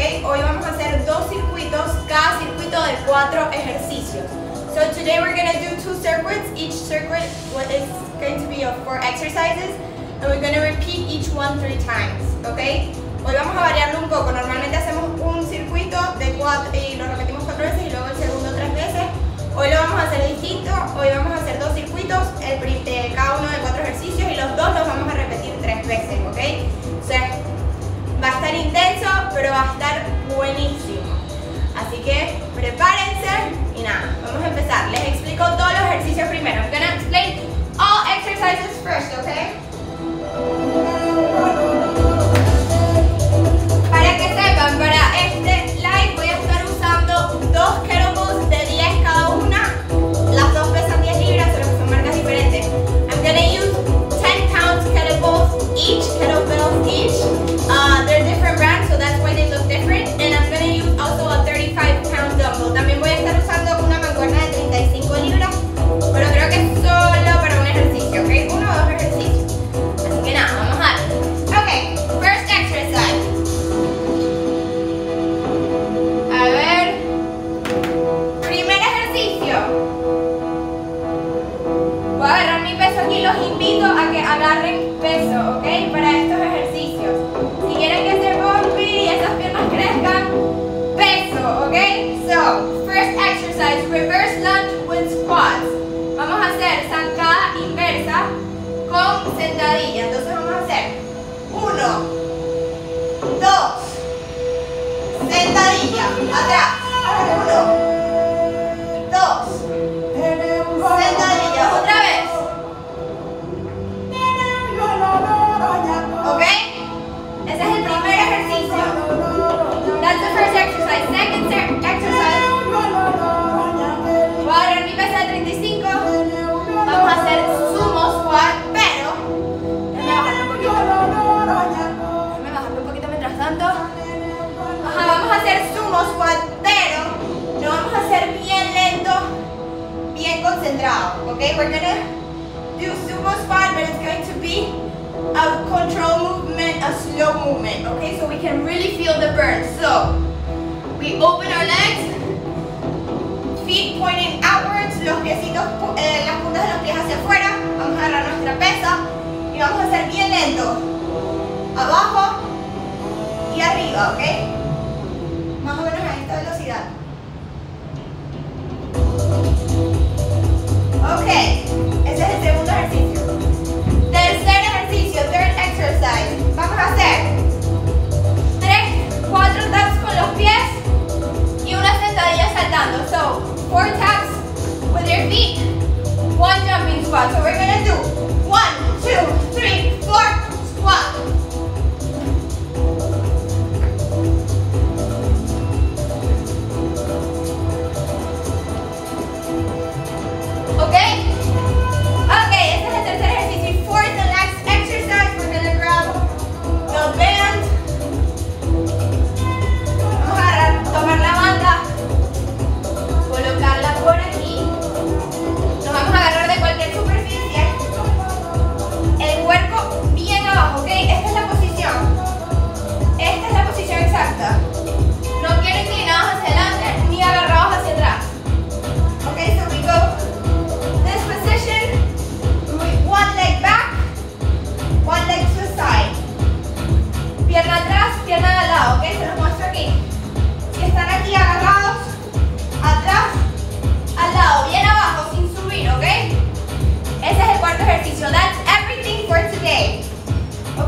Hoy vamos a hacer dos circuitos, cada circuito de cuatro ejercicios. So today we're going to do two circuits. Each circuit is going to be of four exercises. And we're going to repeat each one three times, ¿ok? Hoy vamos a variarlo un poco. Normalmente hacemos un circuito de cuatro y lo repetimos cuatro veces y luego el segundo tres veces. Hoy lo vamos a hacer distinto. Hoy vamos a hacer dos circuitos, el, cada uno de cuatro ejercicios y los dos los vamos a repetir tres veces, ¿ok? O sea, va a estar intenso, pero va a estar buenísimo. Así que prepárense y nada, vamos a empezar. Les explico todos los ejercicios primero. I'm gonna explain all exercises first, okay? Para que sepan, para este live voy a estar usando dos kettlebells de 10 cada una. Las dos pesan 10 libras, que son marcas diferentes. I'm gonna use 10 pounds kettlebells each, kettlebells each. Agarren peso, ¿ok? Para estos ejercicios. Si quieren que se bumpy y esas piernas crezcan, peso, ¿ok? So, first exercise, reverse lunge with squats. Vamos a hacer zancada inversa con sentadilla. Entonces vamos a hacer uno, dos, sentadilla, atrás, bien concentrado. ¿Ok? We're gonna do sumo squat, but it's going to be a control movement, a slow movement, okay? So we can really feel the burn. So, we open our legs, feet pointing outwards, los piecitos, eh, las puntas de los pies hacia afuera. Vamos a agarrar nuestra pesa y vamos a hacer bien lento. Abajo y arriba, ¿ok? Ok, ese es el segundo ejercicio. Tercer ejercicio, third exercise. Vamos a hacer tres, cuatro taps con los pies y una sentadilla saltando. So, four taps with your feet, one jumping squat. So we're gonna do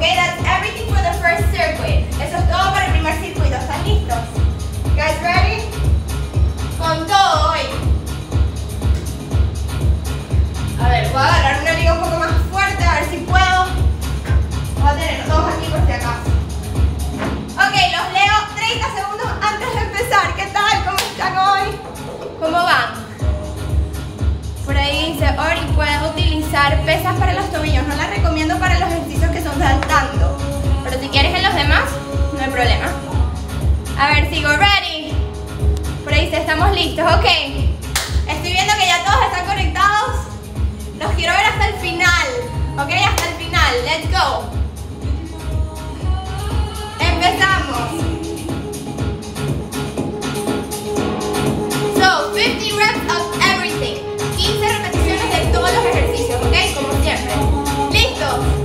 Okay, that's everything for the first circuit. Eso es todo para el primer circuito. ¿Están listos? Guys ready? Con todo hoy. A ver, voy a agarrar una liga un poco más fuerte, a ver si puedo. Voy a tener todos aquí por si acaso. Ok, los leo 30 segundos antes de empezar. ¿Qué tal? ¿Cómo están hoy? ¿Cómo van? Por ahí dice, Ori, pueden utilizar pesas para los tobillos. No las recomiendo para los ejercicios que son saltando. Pero si quieres en los demás, no hay problema. A ver, sigo. Ready. Por ahí dice, estamos listos. Ok. Estoy viendo que ya todos están conectados. Los quiero ver hasta el final. Ok, hasta el final. Let's go. Empezamos. So, 50 reps of 15 repeticiones de todos los ejercicios, ¿ok? Como siempre. ¡Listo!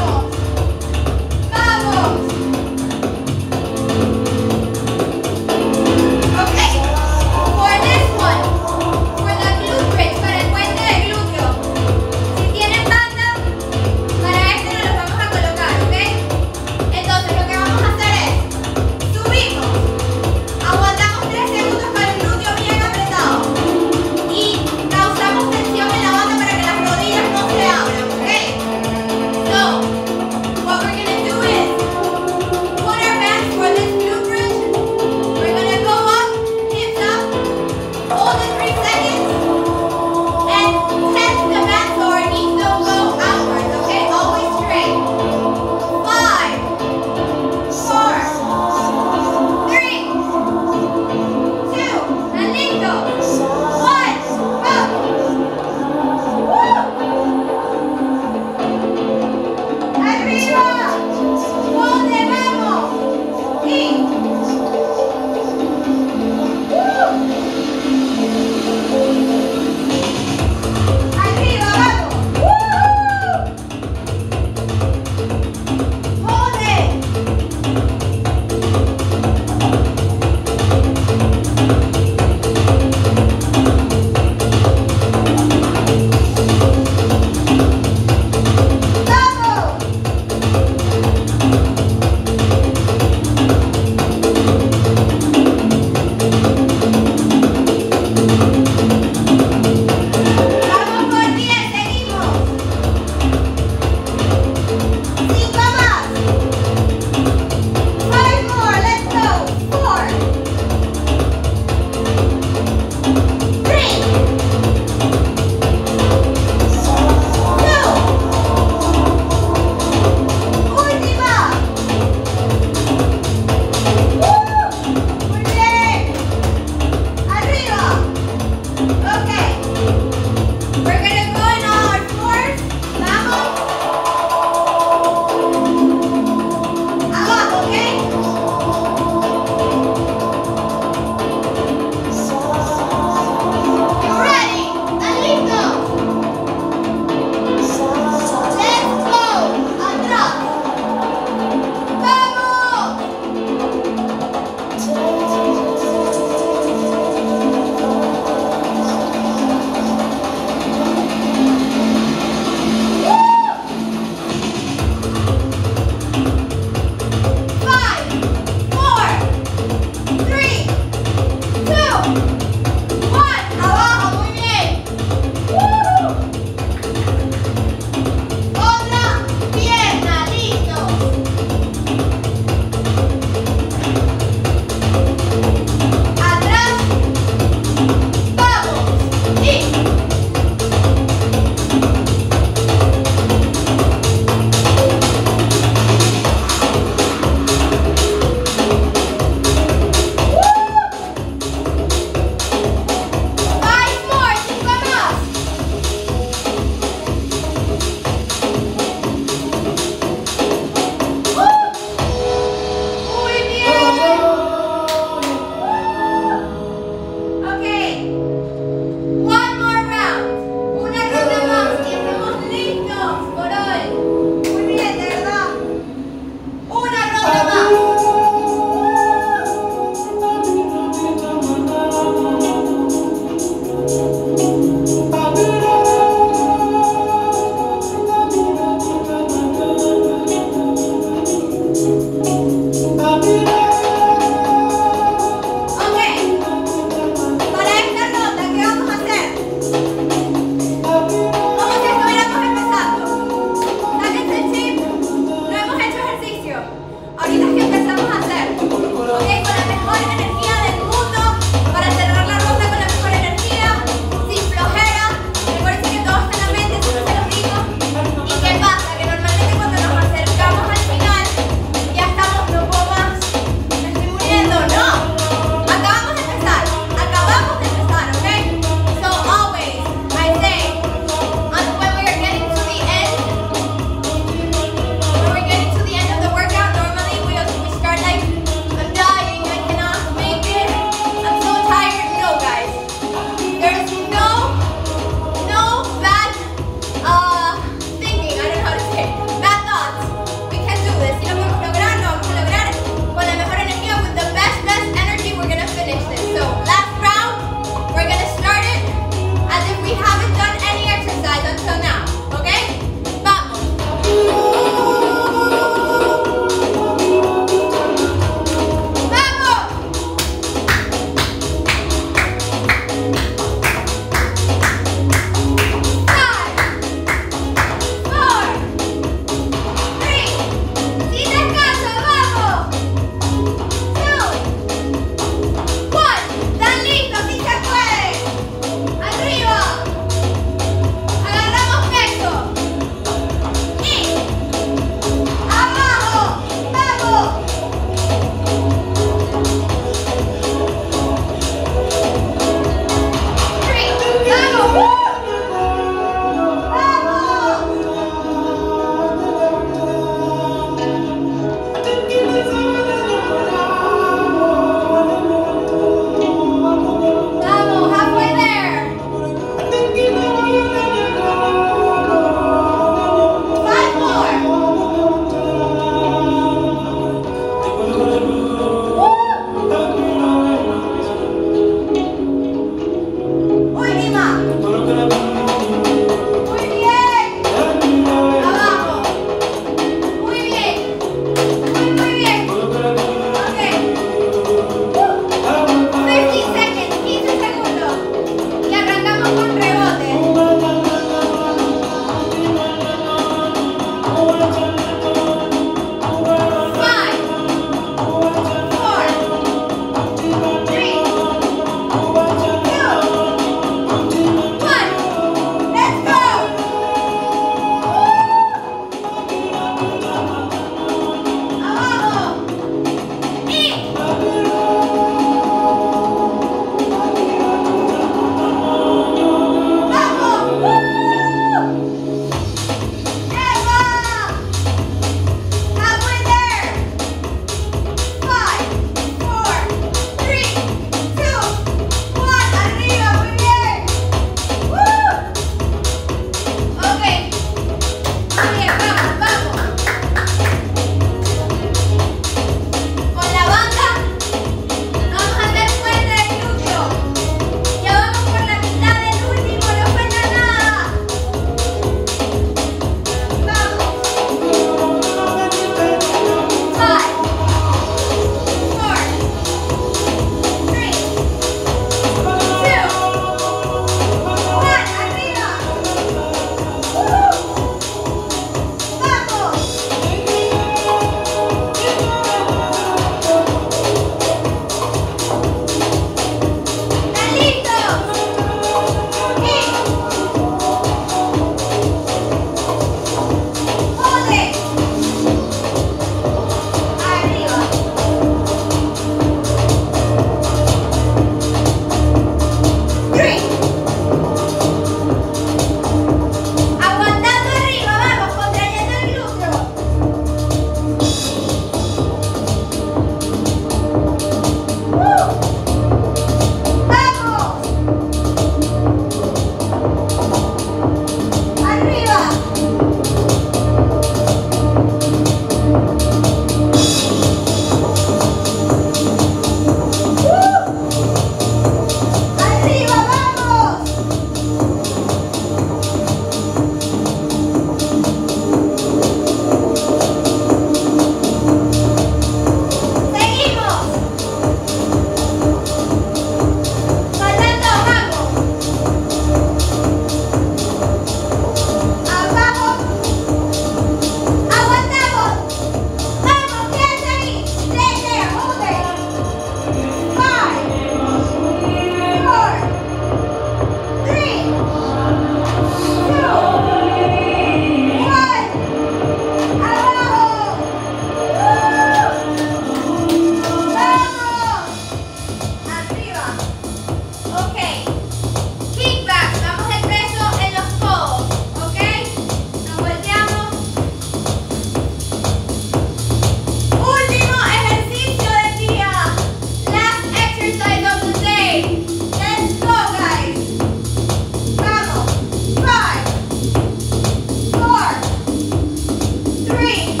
Three,